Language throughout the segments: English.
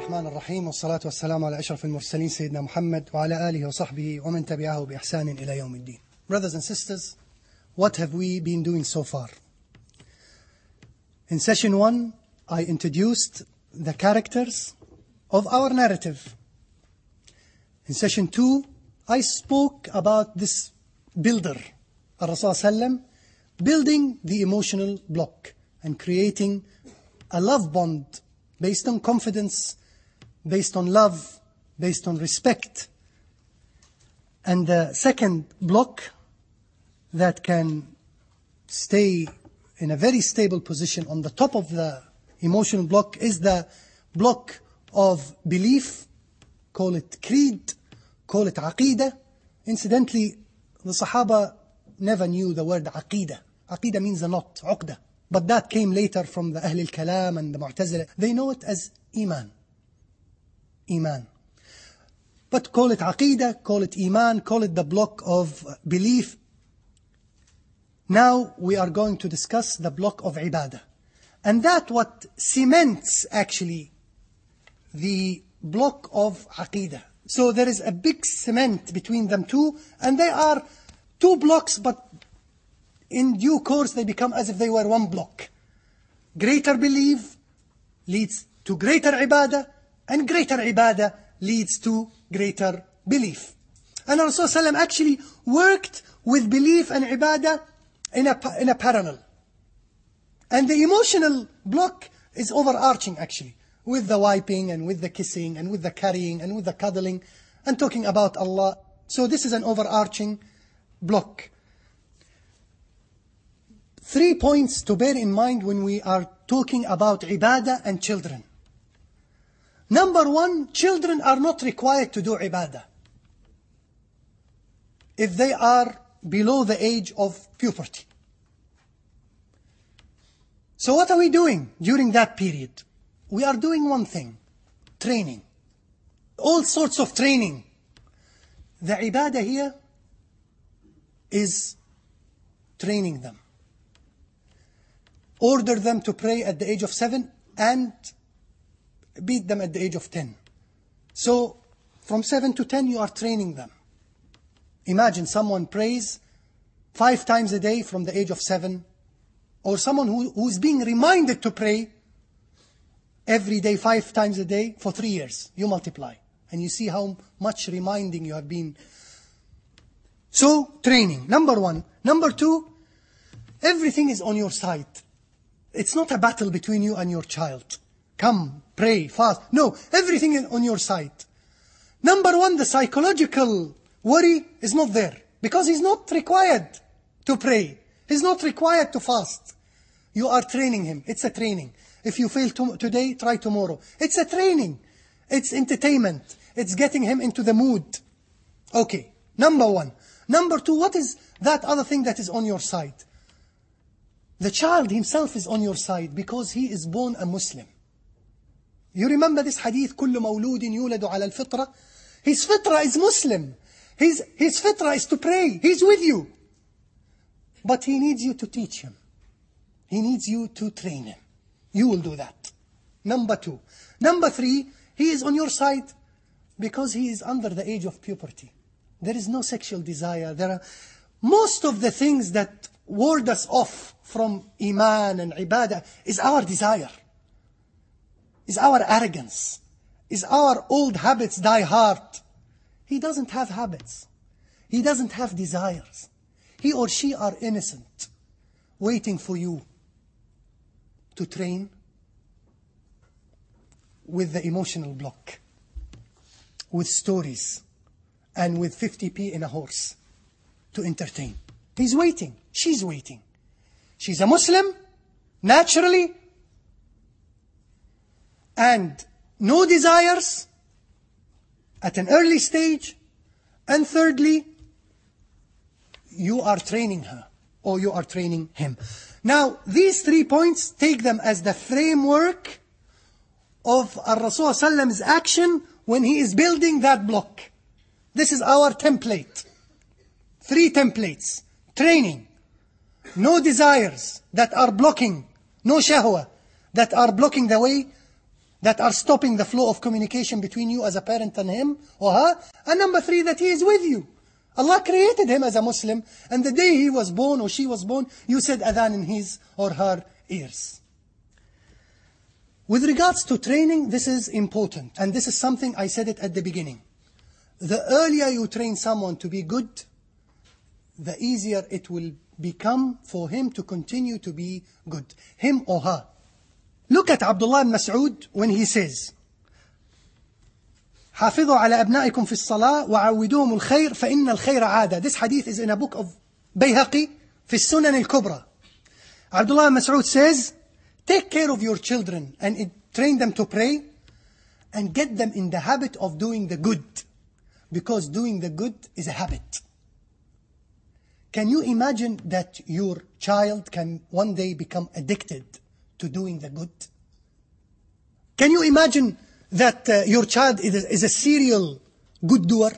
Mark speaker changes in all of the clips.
Speaker 1: الرحمن الرحيم والصلاة والسلام على أشرف المرسلين سيدنا محمد وعلى آله وصحبه ومن تبعه بإحسان إلى يوم الدين. Brothers and sisters, what have we been doing so far? In session one, I introduced the characters of our narrative. In session two, I spoke about this builder, Rasul Sallam, building the emotional block and creating a love bond based on confidence, based on love, based on respect. And the second block that can stay in a very stable position on the top of the emotional block is the block of belief, call it creed, call it aqidah. Incidentally, the Sahaba never knew the word aqidah. Aqidah means a knot, uqdah. But that came later from the Ahl al-Kalam and the Mu'tazila. They know it as Iman. Iman. But call it Aqidah, call it Iman, call it the block of belief. Now we are going to discuss the block of Ibadah. And that what cements actually the block of Aqidah. So there is a big cement between them two, and they are two blocks, but in due course they become as if they were one block. Greater belief leads to greater ibadah, and greater ibadah leads to greater belief. And Rasulullah actually worked with belief and ibadah in a, in a parallel. And the emotional block is overarching actually, with the wiping and with the kissing and with the carrying and with the cuddling and talking about Allah. So this is an overarching block. Three points to bear in mind when we are talking about ibadah and children. Number one, children are not required to do ibadah if they are below the age of puberty. So what are we doing during that period? We are doing one thing, training. All sorts of training. The ibadah here is training them order them to pray at the age of seven and beat them at the age of ten. So from seven to ten, you are training them. Imagine someone prays five times a day from the age of seven, or someone who, who is being reminded to pray every day, five times a day for three years. You multiply, and you see how much reminding you have been. So, training, number one. Number two, everything is on your side. It's not a battle between you and your child. Come, pray, fast. No, everything on your side. Number one, the psychological worry is not there because he's not required to pray. He's not required to fast. You are training him. It's a training. If you fail to, today, try tomorrow. It's a training. It's entertainment. It's getting him into the mood. Okay, number one. Number two, what is that other thing that is on your side? The child himself is on your side because he is born a Muslim. You remember this hadith, كل مولود يولد على الفطرة? His fitra is Muslim. His, his fitra is to pray. He's with you. But he needs you to teach him. He needs you to train him. You will do that. Number two. Number three, he is on your side because he is under the age of puberty. There is no sexual desire. There are most of the things that ward us off from Iman and Ibadah is our desire, is our arrogance, is our old habits die hard. He doesn't have habits. He doesn't have desires. He or she are innocent, waiting for you to train with the emotional block, with stories, and with 50p in a horse to entertain. He's waiting. She's waiting. She's a Muslim, naturally, and no desires at an early stage. And thirdly, you are training her or you are training him. Now, these three points, take them as the framework of Rasul Sallam's action when he is building that block. This is our template. Three templates. Training. No desires that are blocking. No shahwa that are blocking the way that are stopping the flow of communication between you as a parent and him or her. And number three, that he is with you. Allah created him as a Muslim, and the day he was born or she was born, you said adhan in his or her ears. With regards to training, this is important, and this is something I said it at the beginning. The earlier you train someone to be good, the easier it will become for him to continue to be good, him or her. Look at Abdullah ibn Mas'ud when he says, حافظوا على أبنائكم في الصلاة وعودوهم الخير فإن الخير عادة. This hadith is in a book of Bayhaqi في السنن الكبرى. Abdullah ibn Mas'ud says, take care of your children and train them to pray and get them in the habit of doing the good. Because doing the good is a habit. Can you imagine that your child can one day become addicted to doing the good? Can you imagine that uh, your child is a, is a serial good doer?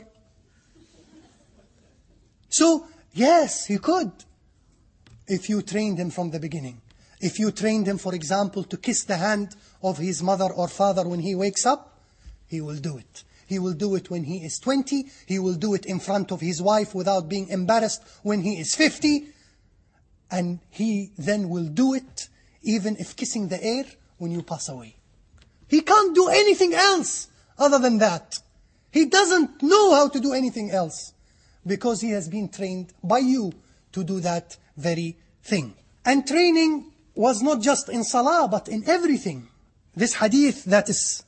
Speaker 1: So, yes, he could. If you trained him from the beginning. If you trained him, for example, to kiss the hand of his mother or father when he wakes up, he will do it. He will do it when he is 20. He will do it in front of his wife without being embarrassed when he is 50. And he then will do it even if kissing the air when you pass away. He can't do anything else other than that. He doesn't know how to do anything else because he has been trained by you to do that very thing. And training was not just in salah, but in everything. This hadith that is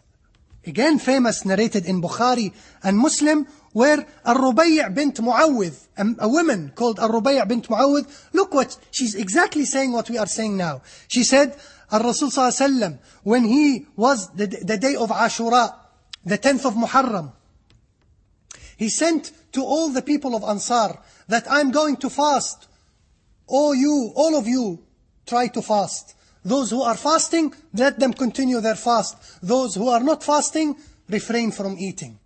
Speaker 1: again famous, narrated in Bukhari and Muslim, where Al-Rubayy bint Muawwidh, a woman called Al-Rubayy bint Muawwidh, look what, she's exactly saying what we are saying now. She said, Al-Rasul sallallahu when he was the, the day of Ashura, the 10th of Muharram, he sent to all the people of Ansar that I'm going to fast. Oh you, all of you, try to fast. Those who are fasting, let them continue their fast. Those who are not fasting, refrain from eating.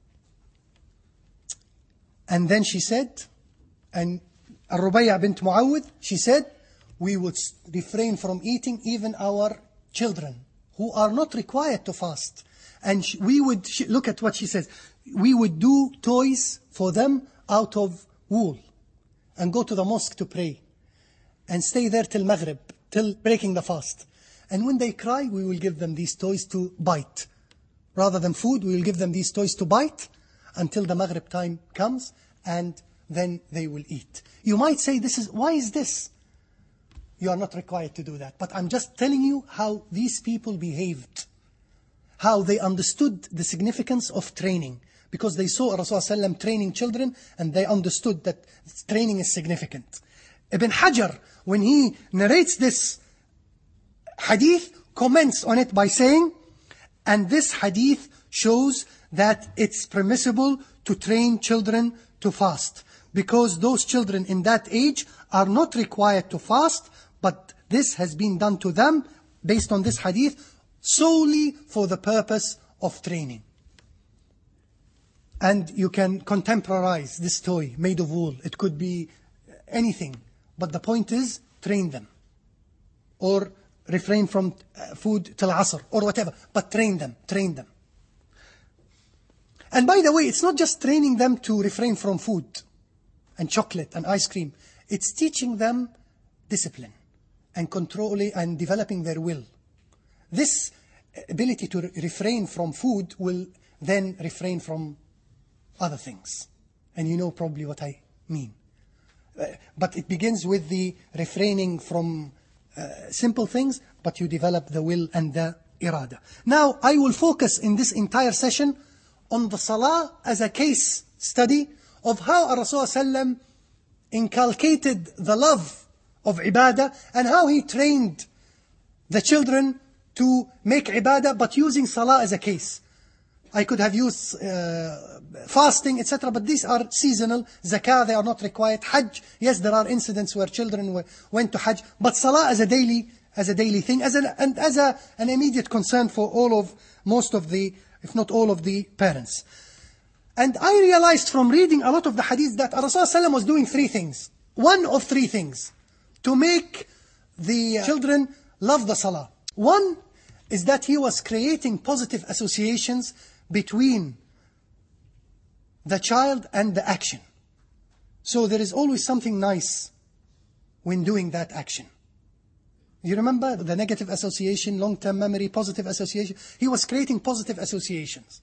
Speaker 1: And then she said, and Rubayya bint Muawwid, she said, we would refrain from eating even our children who are not required to fast. And we would, look at what she says, we would do toys for them out of wool and go to the mosque to pray and stay there till Maghrib, till breaking the fast. And when they cry, we will give them these toys to bite. Rather than food, we will give them these toys to bite until the Maghrib time comes and then they will eat. You might say, this is, why is this? You are not required to do that. But I'm just telling you how these people behaved. How they understood the significance of training. Because they saw Rasulullah training children and they understood that training is significant. Ibn Hajar, when he narrates this hadith comments on it by saying, and this hadith shows that it's permissible to train children to fast because those children in that age are not required to fast, but this has been done to them based on this hadith solely for the purpose of training. And you can contemporize this toy made of wool. It could be anything. But the point is, train them. Or refrain from uh, food till asr or whatever, but train them, train them. And by the way, it's not just training them to refrain from food and chocolate and ice cream. It's teaching them discipline and controlling and developing their will. This ability to refrain from food will then refrain from other things. And you know probably what I mean. Uh, but it begins with the refraining from uh, simple things, but you develop the will and the irada. Now, I will focus in this entire session on the salah as a case study of how Rasulullah inculcated the love of ibadah and how he trained the children to make ibadah but using salah as a case. I could have used uh, fasting, etc. But these are seasonal. Zakah, they are not required. Hajj, yes, there are incidents where children went to Hajj. But Salah as a daily, as a daily thing, as an, and as a, an immediate concern for all of, most of the, if not all of the parents. And I realized from reading a lot of the hadith that Rasulullah was doing three things. One of three things. To make the children love the Salah. One, is that he was creating positive associations between the child and the action. So there is always something nice when doing that action. You remember the negative association, long-term memory, positive association? He was creating positive associations.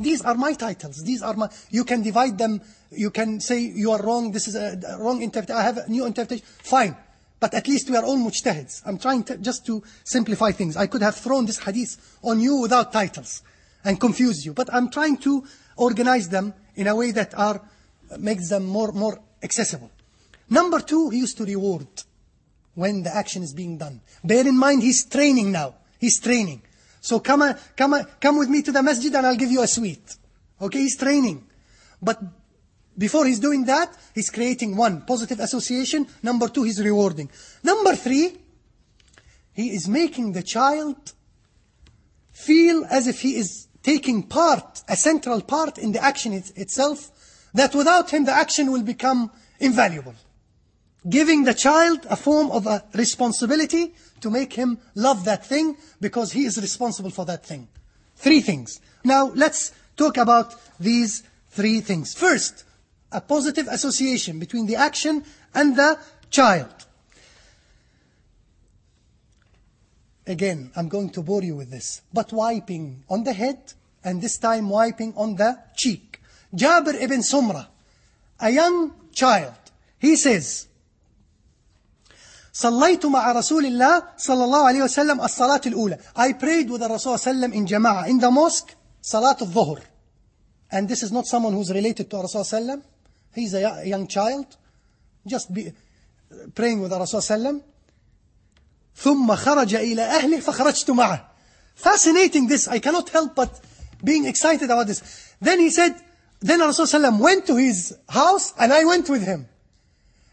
Speaker 1: These are my titles. These are my, you can divide them. You can say you are wrong. This is a wrong interpretation. I have a new interpretation. Fine. But at least we are all mujtahids. I'm trying to, just to simplify things. I could have thrown this hadith on you without titles and confused you. But I'm trying to organize them in a way that are, makes them more, more accessible. Number two, he used to reward when the action is being done. Bear in mind, he's training now. He's training. So come, uh, come, uh, come with me to the masjid and I'll give you a sweet. Okay, he's training. But before he's doing that, he's creating one, positive association. Number two, he's rewarding. Number three, he is making the child feel as if he is taking part, a central part in the action it, itself, that without him the action will become invaluable. Giving the child a form of a responsibility to make him love that thing because he is responsible for that thing. Three things. Now let's talk about these three things. First, a positive association between the action and the child. Again, I'm going to bore you with this. But wiping on the head and this time wiping on the cheek. Jabir ibn Sumra, a young child, he says, صليت مع رسول الله صلى الله عليه وسلم الصلاة الأولى. I prayed with the Rasul sallam in Jama'ah, in the mosque, Salat al-Dhuhr. And this is not someone who's related to Rasul sallam. He's a young child, just be, praying with the Rasul sallam. ثم خرج إلى أهله فخرجت معه. Fascinating this, I cannot help but being excited about this. Then he said, then Rasul sallam went to his house and I went with him.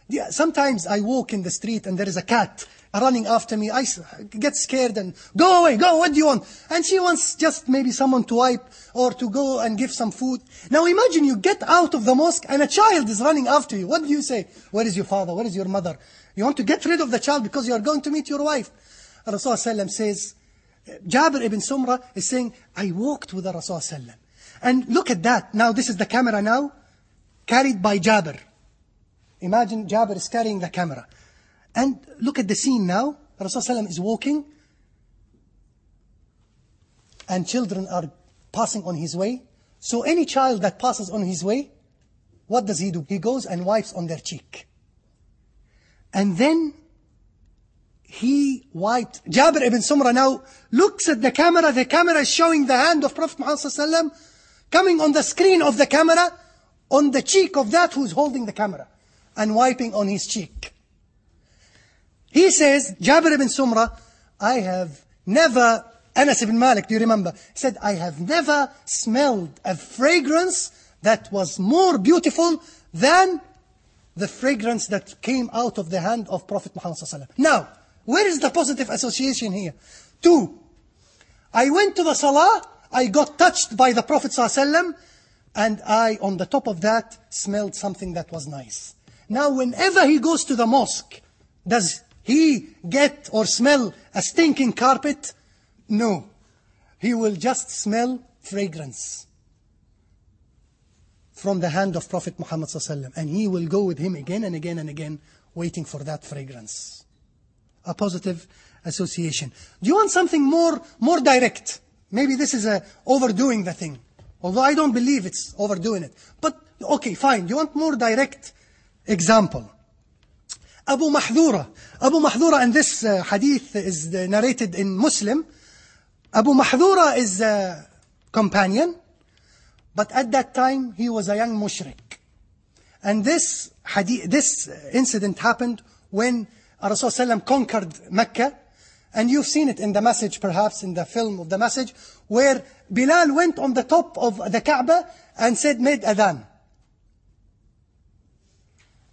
Speaker 1: Yeah, sometimes I walk in the street and there is a cat running after me. I get scared and go away, go, what do you want? And she wants just maybe someone to wipe or to go and give some food. Now imagine you get out of the mosque and a child is running after you. What do you say? Where is your father? Where is your mother? You want to get rid of the child because you are going to meet your wife. Rasulullah says, Jabir ibn Sumra is saying, I walked with the Rasulullah And look at that. Now this is the camera now, carried by Jabir. Imagine Jabir is carrying the camera. And look at the scene now. Rasulullah is walking. And children are passing on his way. So any child that passes on his way, what does he do? He goes and wipes on their cheek. And then he wiped. Jabir ibn Sumra now looks at the camera. The camera is showing the hand of Prophet Muhammad coming on the screen of the camera on the cheek of that who's holding the camera and wiping on his cheek. He says, Jabir ibn Sumra, I have never, Anas ibn Malik, do you remember? Said, I have never smelled a fragrance that was more beautiful than the fragrance that came out of the hand of Prophet Muhammad Now, where is the positive association here? Two, I went to the Salah, I got touched by the Prophet and I, on the top of that, smelled something that was nice. Now, whenever he goes to the mosque, does he get or smell a stinking carpet? No. He will just smell fragrance from the hand of Prophet Muhammad and he will go with him again and again and again waiting for that fragrance. A positive association. Do you want something more, more direct? Maybe this is a overdoing the thing. Although I don't believe it's overdoing it. But, okay, fine. You want more direct example? Abu Mahdura. Abu Mahdura, and this uh, hadith is narrated in Muslim. Abu Mahdura is a companion, but at that time he was a young mushrik. And this hadith, this incident happened when Rasulullah conquered Mecca. And you've seen it in the message, perhaps in the film of the message, where Bilal went on the top of the Kaaba and said, made adhan.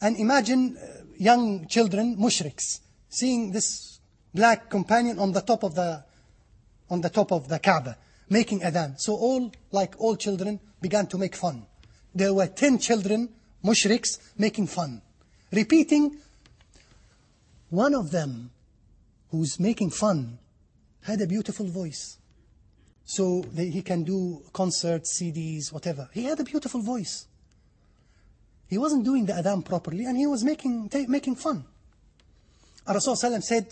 Speaker 1: And imagine uh, young children, mushriks, seeing this black companion on the top of the, on the top of the Kaaba, making adhan. So all, like all children, began to make fun. There were ten children, mushriks, making fun, repeating. One of them, who's making fun, had a beautiful voice. So he can do concerts, CDs, whatever. He had a beautiful voice. He wasn't doing the adhan properly and he was making, making fun. Rasulullah said,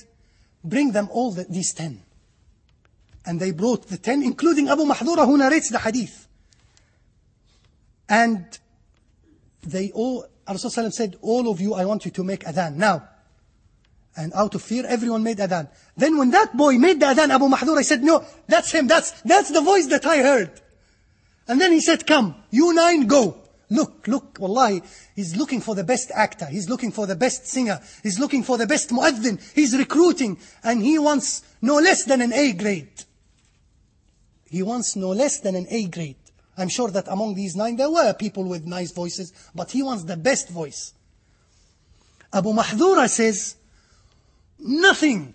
Speaker 1: bring them all the, these ten. And they brought the ten, including Abu Mahdura who narrates the hadith. And they all, Rasulullah said, all of you, I want you to make adhan now. And out of fear, everyone made adhan. Then when that boy made the adhan, Abu Mahdura said, no, that's him, that's, that's the voice that I heard. And then he said, come, you nine, go. Look, look, wallahi, he's looking for the best actor, he's looking for the best singer, he's looking for the best muaddin, he's recruiting, and he wants no less than an A grade. He wants no less than an A grade. I'm sure that among these nine there were people with nice voices, but he wants the best voice. Abu Mahdura says, nothing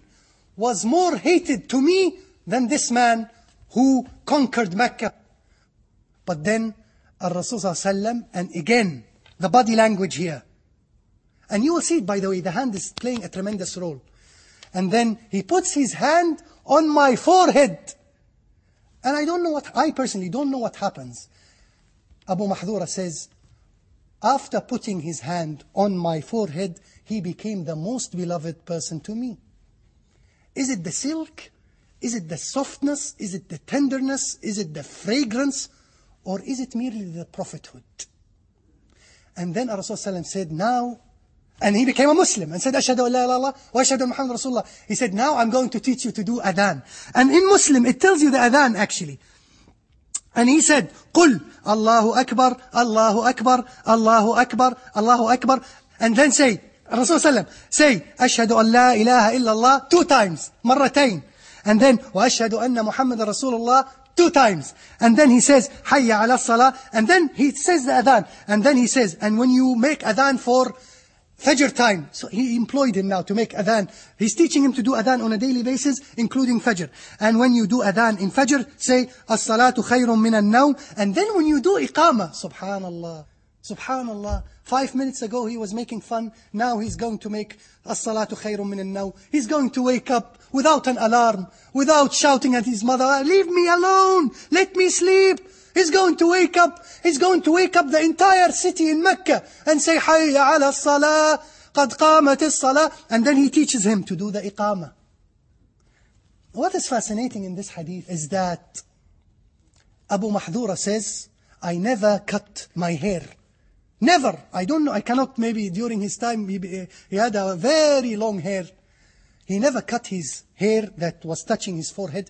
Speaker 1: was more hated to me than this man who conquered Mecca. But then Al-Rasul sallam, and again, the body language here. And you will see it, by the way, the hand is playing a tremendous role. And then he puts his hand on my forehead. And I don't know what, I personally don't know what happens. Abu Mahdura says, after putting his hand on my forehead, he became the most beloved person to me. Is it the silk? Is it the softness? Is it the tenderness? Is it the fragrance? Or is it merely the prophethood? And then Rasul said, now, and he became a Muslim and said, Ashhadu an la ilaha wa ashhadu an Muhammad Rasulullah. He said, now I'm going to teach you to do adhan. And in Muslim, it tells you the adhan actually. And he said, قل Allahu Akbar, Allahu Akbar, Allahu Akbar, Allahu Akbar. And then say, Rasul sallam, say, أشهد أن لا إله إلا الله two times, مرتين. And then, وأشهد أن محمد رسول الله two times. And then he says, Hayya ala salah. And then he says the adhan. And then he says, and when you make adhan for Fajr time. So he employed him now to make adhan. He's teaching him to do adhan on a daily basis, including Fajr. And when you do adhan in Fajr, say, As-salatu khayrun min al-nawm. And then when you do iqamah, subhanallah, subhanallah. Five minutes ago he was making fun. Now he's going to make As-salatu khayrun min al-nawm. He's going to wake up without an alarm, without shouting at his mother, leave me alone, let me sleep. He's going to wake up, he's going to wake up the entire city in Mecca and say, Hayya ala salah, qad qamat salah and then he teaches him to do the iqamah. What is fascinating in this hadith is that Abu Mahdura says, I never cut my hair. Never. I don't know, I cannot, maybe during his time, he, he had a very long hair. He never cut his hair that was touching his forehead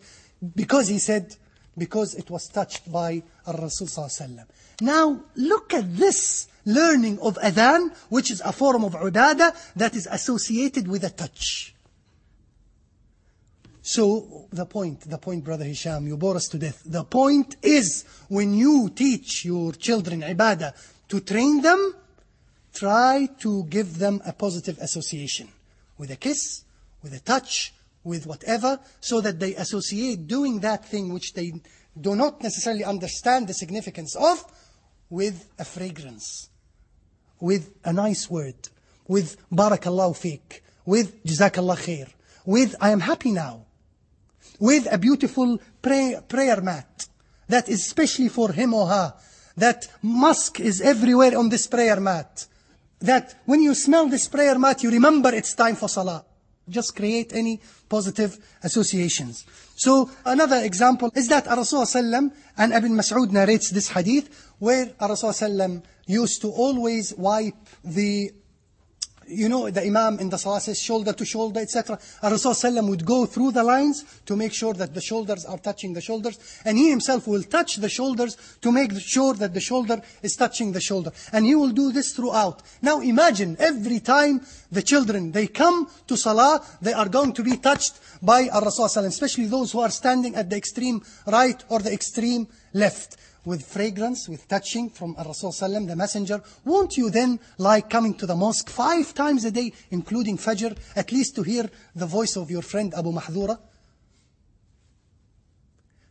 Speaker 1: because he said, because it was touched by Rasul Sallallahu Now, look at this learning of adhan, which is a form of ibadah that is associated with a touch. So, the point, the point, Brother Hesham, you bore us to death. The point is, when you teach your children ibadah, to train them, try to give them a positive association. With a kiss, with a touch, with whatever, so that they associate doing that thing which they do not necessarily understand the significance of, with a fragrance, with a nice word, with barakallahu fik, with jazakallah khair, with I am happy now, with a beautiful pray, prayer mat that is specially for him or her, that musk is everywhere on this prayer mat, that when you smell this prayer mat, you remember it's time for salah. Just create any positive associations. So another example is that Rasulullah and Ibn Mas'ud narrates this hadith where Rasulullah used to always wipe the you know, the Imam in the Salah says shoulder to shoulder, etc. Rasul would go through the lines to make sure that the shoulders are touching the shoulders. And he himself will touch the shoulders to make sure that the shoulder is touching the shoulder. And he will do this throughout. Now imagine every time the children, they come to Salah, they are going to be touched by Rasul especially those who are standing at the extreme right or the extreme left with fragrance, with touching from Rasul Sallam, the messenger, won't you then like coming to the mosque five times a day, including Fajr, at least to hear the voice of your friend Abu Mahdura?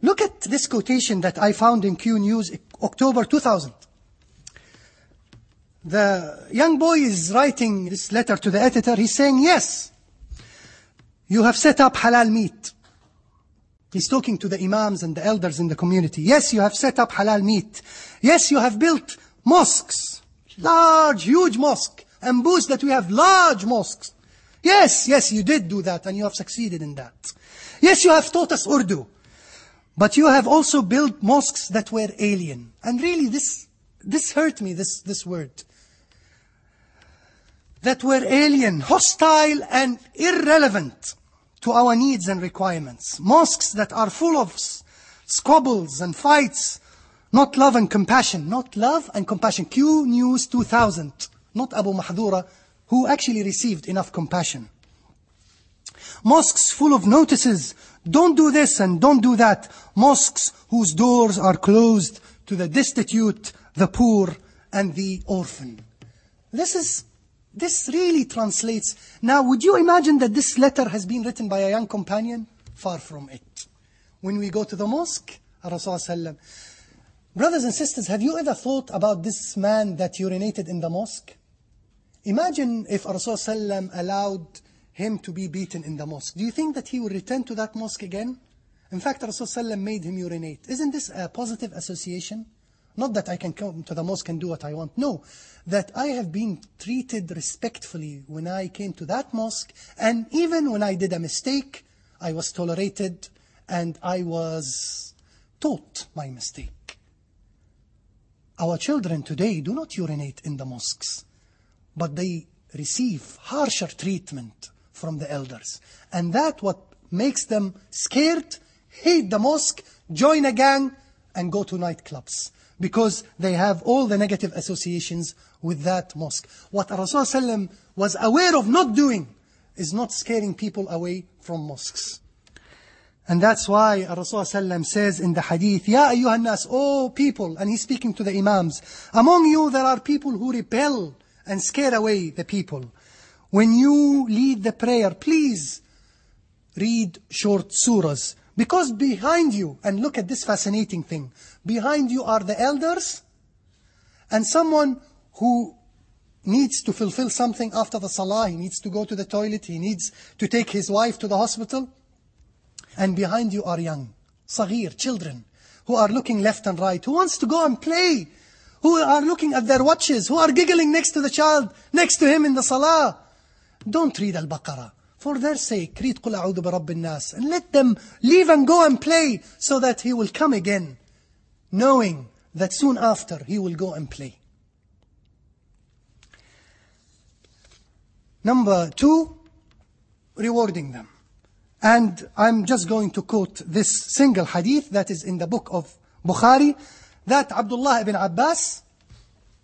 Speaker 1: Look at this quotation that I found in Q News, October 2000. The young boy is writing this letter to the editor. He's saying, yes, you have set up halal meat. He's talking to the imams and the elders in the community. Yes, you have set up halal meat. Yes, you have built mosques. Large, huge mosque. And boast that we have large mosques. Yes, yes, you did do that and you have succeeded in that. Yes, you have taught us Urdu. But you have also built mosques that were alien. And really this, this hurt me, this, this word. That were alien, hostile and irrelevant to our needs and requirements. Mosques that are full of squabbles and fights, not love and compassion. Not love and compassion. Q News 2000. Not Abu Mahdura, who actually received enough compassion. Mosques full of notices. Don't do this and don't do that. Mosques whose doors are closed to the destitute, the poor, and the orphan. This is, this really translates. Now, would you imagine that this letter has been written by a young companion? Far from it. When we go to the mosque, Rasulullah Brothers and sisters, have you ever thought about this man that urinated in the mosque? Imagine if Rasulullah allowed him to be beaten in the mosque. Do you think that he will return to that mosque again? In fact, Rasulullah made him urinate. Isn't this a positive association? Not that I can come to the mosque and do what I want. No, that I have been treated respectfully when I came to that mosque. And even when I did a mistake, I was tolerated and I was taught my mistake. Our children today do not urinate in the mosques, but they receive harsher treatment from the elders. And that what makes them scared, hate the mosque, join a gang, and go to nightclubs. Because they have all the negative associations with that mosque. What Rasulullah was aware of not doing is not scaring people away from mosques. And that's why Rasulullah says in the hadith, Ya ayyuhan nas, oh people, and he's speaking to the imams, among you there are people who repel and scare away the people. When you lead the prayer, please read short surahs. Because behind you, and look at this fascinating thing, behind you are the elders and someone who needs to fulfill something after the salah, he needs to go to the toilet, he needs to take his wife to the hospital. And behind you are young, sagir, children, who are looking left and right, who wants to go and play, who are looking at their watches, who are giggling next to the child, next to him in the salah. Don't read Al-Baqarah. For their sake, read قُلْ أَعُوذُ بِرَبِّ النَّاسِ And let them leave and go and play so that he will come again, knowing that soon after he will go and play. Number two, rewarding them. And I'm just going to quote this single hadith that is in the book of Bukhari, that Abdullah ibn Abbas,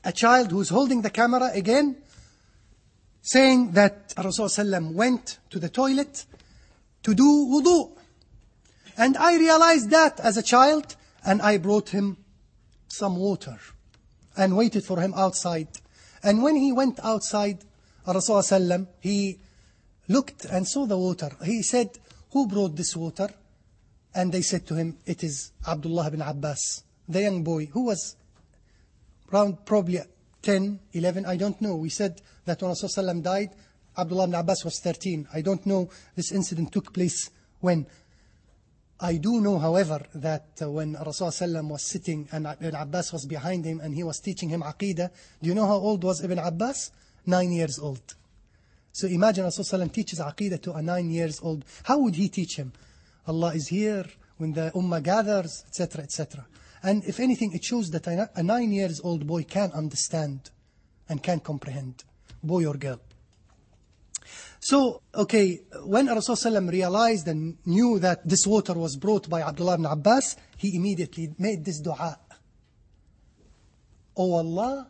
Speaker 1: a child who's holding the camera again, saying that Rasulullah went to the toilet to do wudu. And I realized that as a child, and I brought him some water and waited for him outside. And when he went outside, Rasulullah he looked and saw the water. He said, who brought this water? And they said to him, it is Abdullah ibn Abbas, the young boy, who was around probably 10, 11, I don't know. We said that when Rasulullah died, Abdullah ibn Abbas was 13. I don't know this incident took place when. I do know, however, that uh, when Rasulullah was sitting and Ibn Abbas was behind him and he was teaching him Aqidah, do you know how old was Ibn Abbas? Nine years old. So imagine Rasulullah teaches Aqidah to a nine years old. How would he teach him? Allah is here when the Ummah gathers, etc., etc. And if anything, it shows that a nine years old boy can understand and can comprehend, boy or girl. So, okay, when Rasulullah realized and knew that this water was brought by Abdullah ibn Abbas, he immediately made this dua. Oh Allah,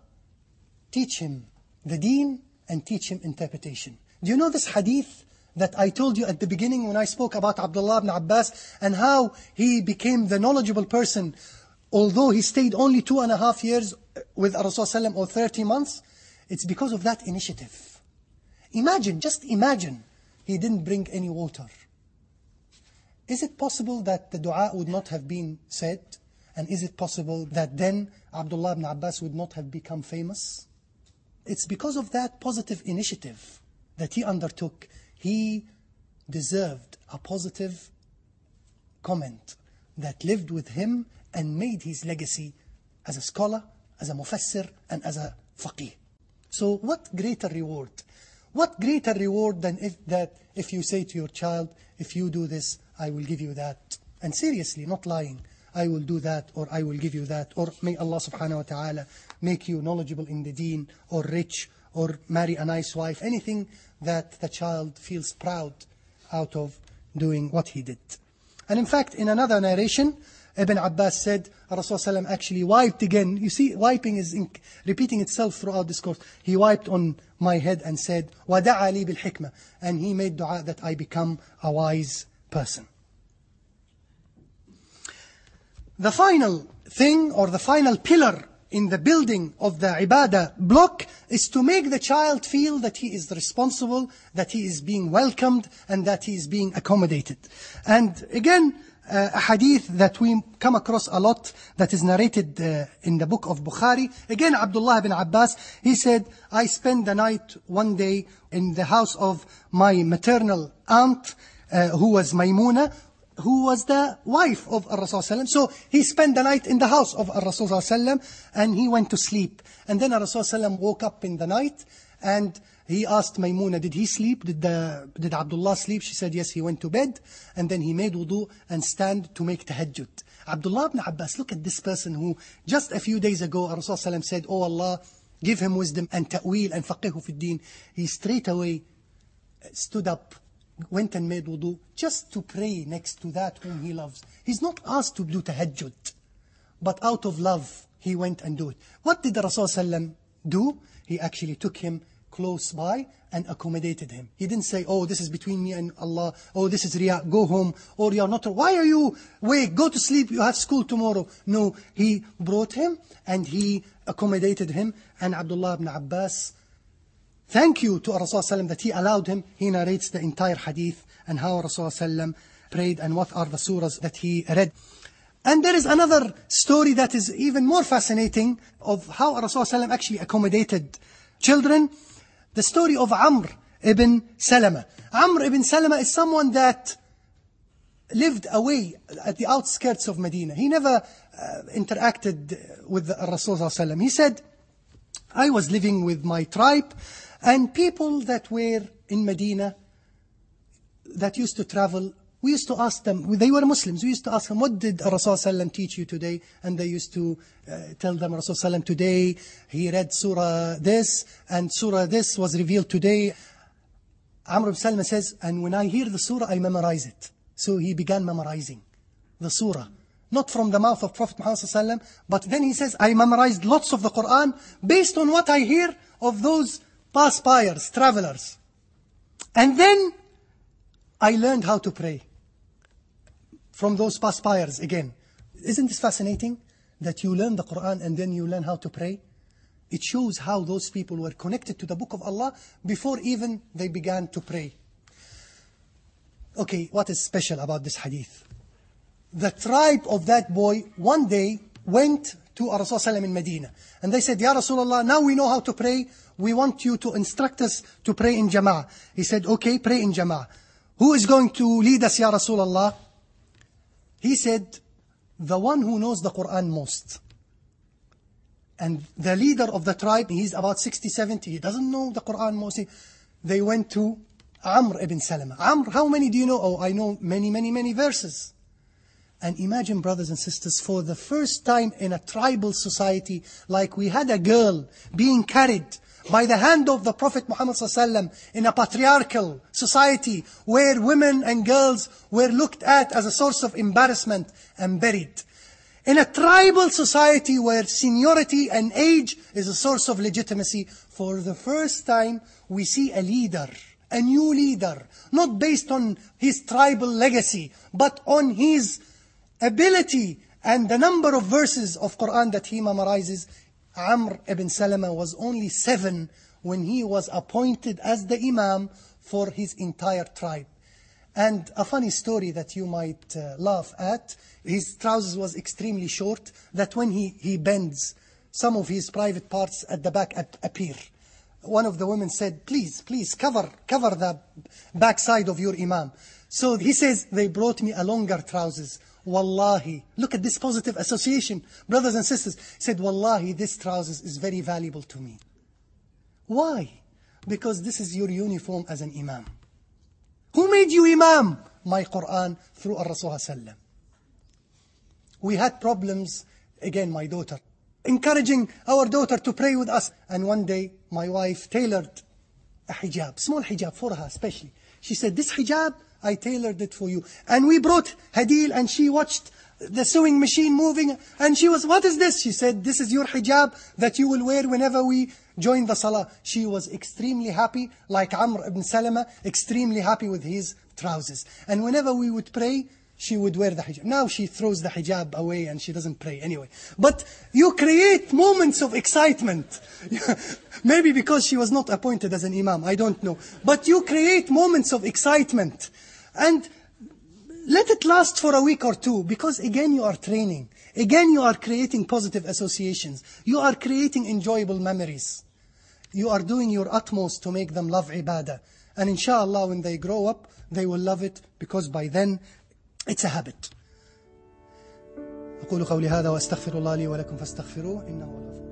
Speaker 1: teach him the deen and teach him interpretation. Do you know this hadith that I told you at the beginning when I spoke about Abdullah ibn Abbas and how he became the knowledgeable person although he stayed only two and a half years with Rasulullah or 30 months, it's because of that initiative. Imagine, just imagine, he didn't bring any water. Is it possible that the dua would not have been said? And is it possible that then Abdullah ibn Abbas would not have become famous? It's because of that positive initiative that he undertook. He deserved a positive comment that lived with him and made his legacy as a scholar, as a mufassir, and as a faqih. So what greater reward? What greater reward than if that if you say to your child, if you do this, I will give you that. And seriously, not lying. I will do that or I will give you that or may Allah subhanahu wa ta'ala make you knowledgeable in the deen or rich or marry a nice wife. Anything that the child feels proud out of doing what he did. And in fact, in another narration, Ibn Abbas said, Rasulullah actually wiped again. You see, wiping is in, repeating itself throughout this course. He wiped on my head and said, وَدَعَ لِي بِالْحِكْمَةِ And he made dua that I become a wise person. The final thing or the final pillar in the building of the ibadah block is to make the child feel that he is responsible, that he is being welcomed, and that he is being accommodated. And again, uh, a hadith that we come across a lot that is narrated uh, in the book of Bukhari. Again, Abdullah ibn Abbas, he said, I spent the night one day in the house of my maternal aunt, uh, who was Maimuna, who was the wife of Rasul So he spent the night in the house of Rasul and he went to sleep. And then Rasul woke up in the night and he asked Maimuna, did he sleep? Did, the, did Abdullah sleep? She said, yes, he went to bed. And then he made wudu and stand to make tahajjud. Abdullah ibn Abbas, look at this person who just a few days ago Rasulullah said, Oh Allah, give him wisdom and ta'wil and faqihu fi din. He straight away stood up went and made wudu just to pray next to that whom he loves. He's not asked to do tahajjud, but out of love, he went and do it. What did the Rasul do? He actually took him close by and accommodated him. He didn't say, oh, this is between me and Allah. Oh, this is Riyah. Go home. Oh, or you're not. Why are you? Wait, go to sleep. You have school tomorrow. No, he brought him and he accommodated him. And Abdullah ibn Abbas Thank you to Rasulullah that he allowed him. He narrates the entire hadith and how Rasulullah prayed and what are the surahs that he read. And there is another story that is even more fascinating of how Rasulullah actually accommodated children. The story of Amr ibn Salama. Amr ibn Salama is someone that lived away at the outskirts of Medina. He never uh, interacted with Rasulullah. He said, I was living with my tribe and people that were in Medina, that used to travel, we used to ask them, they were Muslims, we used to ask them, what did Rasulullah teach you today? And they used to uh, tell them, Rasulullah today, he read surah this, and surah this was revealed today. Amr ibn Salama says, and when I hear the surah, I memorize it. So he began memorizing the surah. Not from the mouth of Prophet Muhammad but then he says, I memorized lots of the Quran based on what I hear of those passpiers, travelers. And then I learned how to pray from those passpiers again. Isn't this fascinating? That you learn the Quran and then you learn how to pray? It shows how those people were connected to the book of Allah before even they began to pray. Okay, what is special about this hadith? The tribe of that boy one day went to Rasulullah in Medina. And they said, Ya Rasulullah, now we know how to pray. We want you to instruct us to pray in Jama'ah. He said, okay, pray in Jama'ah. Who is going to lead us, Ya Rasulullah? He said, the one who knows the Quran most. And the leader of the tribe, he's about 60, 70, he doesn't know the Quran most. They went to Amr ibn Salama. Amr, how many do you know? Oh, I know many, many, many verses. And imagine, brothers and sisters, for the first time in a tribal society, like we had a girl being carried by the hand of the Prophet Muhammad in a patriarchal society where women and girls were looked at as a source of embarrassment and buried. In a tribal society where seniority and age is a source of legitimacy, for the first time we see a leader, a new leader, not based on his tribal legacy, but on his ability and the number of verses of Quran that he memorizes, Amr ibn Salama was only seven when he was appointed as the Imam for his entire tribe. And a funny story that you might uh, laugh at, his trousers was extremely short, that when he, he bends, some of his private parts at the back appear. One of the women said, please, please, cover, cover the backside of your Imam. So he says, they brought me a longer trousers. Wallahi. Look at this positive association. Brothers and sisters. Said, Wallahi, this trousers is very valuable to me. Why? Because this is your uniform as an imam. Who made you imam? My Quran through Ar-Rasul Sallam. We had problems, again, my daughter, encouraging our daughter to pray with us. And one day, my wife tailored a hijab, small hijab for her especially. She said, this hijab, I tailored it for you. And we brought Hadil and she watched the sewing machine moving and she was, what is this? She said, this is your hijab that you will wear whenever we join the salah. She was extremely happy, like Amr ibn Salama, extremely happy with his trousers. And whenever we would pray, she would wear the hijab. Now she throws the hijab away and she doesn't pray anyway. But you create moments of excitement. Maybe because she was not appointed as an imam, I don't know. But you create moments of excitement. And let it last for a week or two because again you are training. Again you are creating positive associations. You are creating enjoyable memories. You are doing your utmost to make them love ibadah. And inshallah when they grow up, they will love it because by then it's a habit. أقول قولي هذا وأستغفر الله لي ولكم فاستغفروه إنه هو الغفور